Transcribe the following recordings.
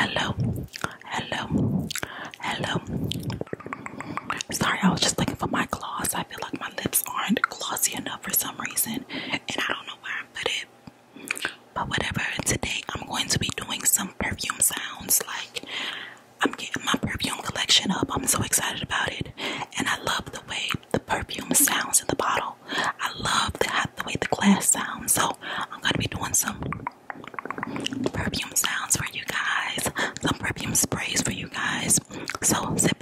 hello, hello, hello. Sorry, I was just looking for my gloss. I feel like my lips aren't glossy enough for some reason, and I don't know where I put it. But whatever, today I'm going to be doing some perfume sounds. Like, I'm getting my perfume collection up. I'm so excited about it. And I love the way the perfume sounds in the bottle. I love the, the way the glass sounds. So, I'm going to be doing some perfume sounds for you guys, some perfume sprays for you So, sit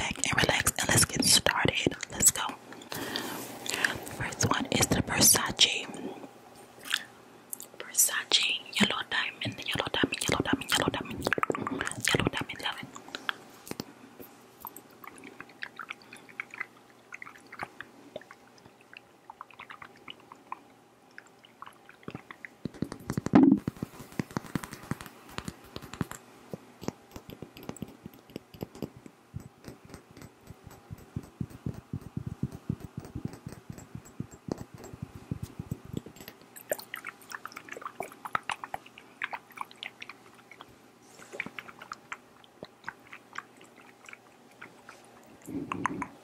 Mm-hmm.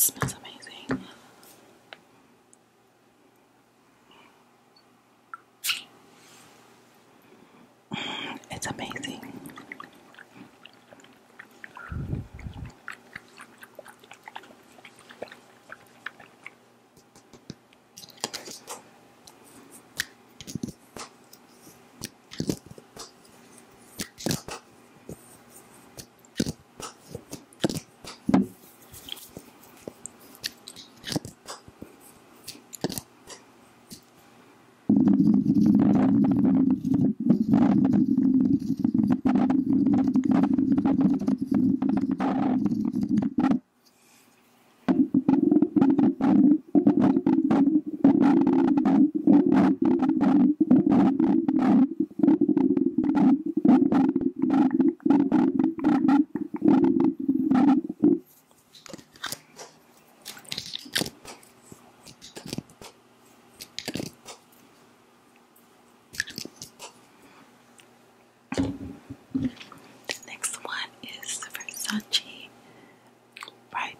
Smells amazing.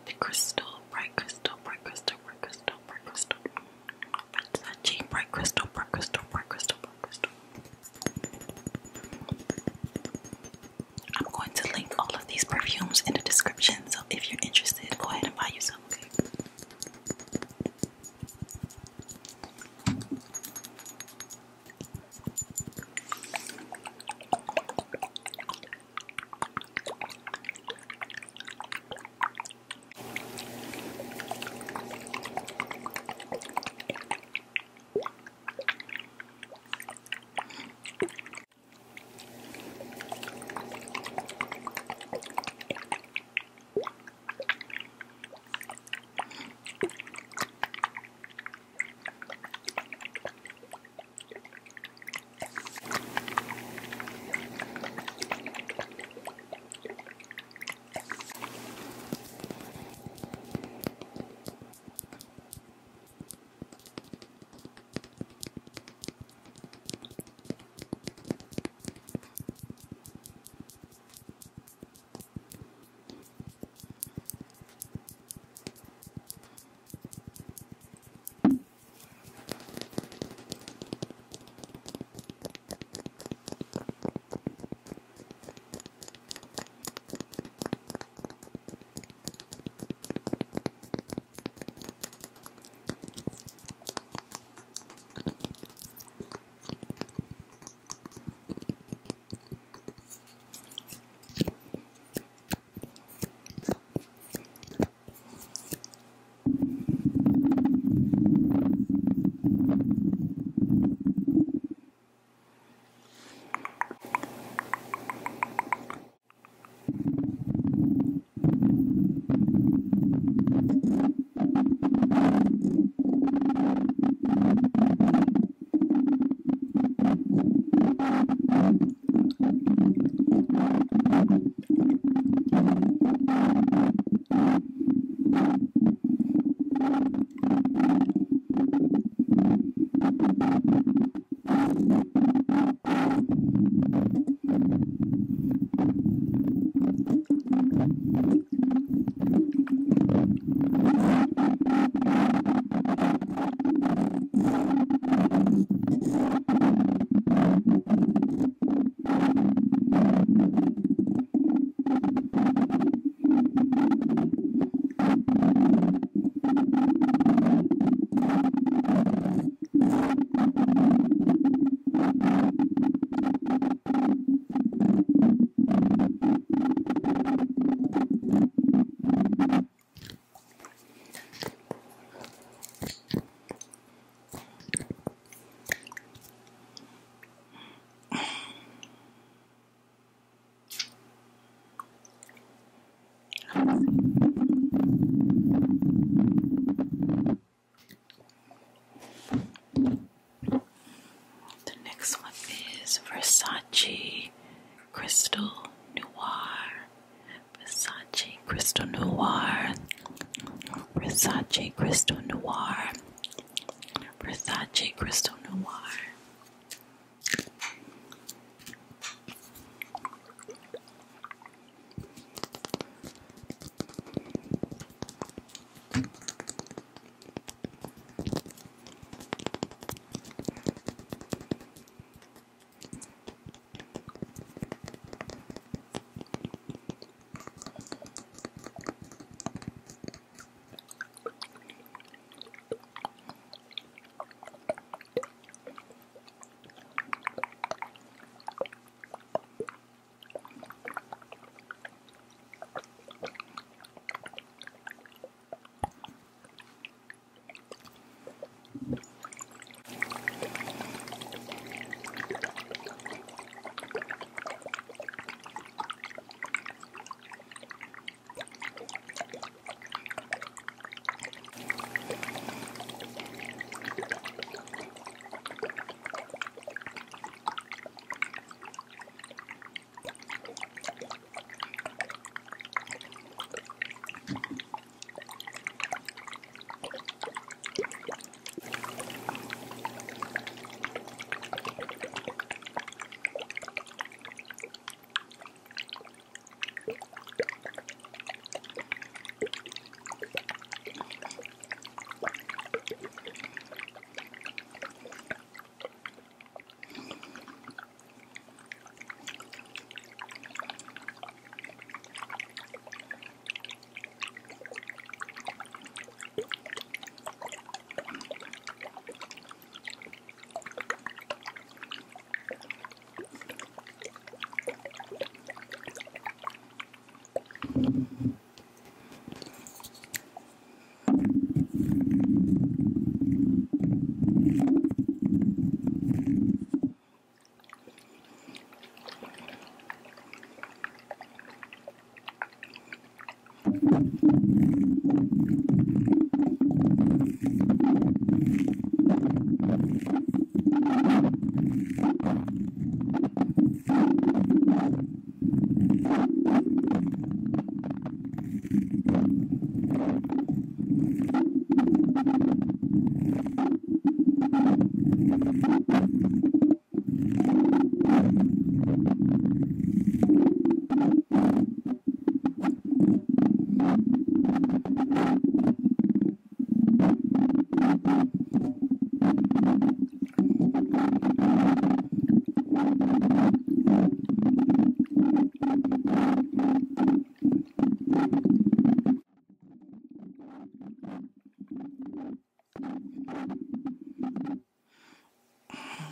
The crystal, bright crystal. Crystal Noir. Versace Crystal Noir. Versace Crystal Noir.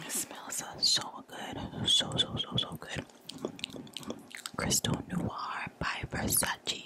It smells uh, so good. So, so, so, so good. Crystal Noir by Versace.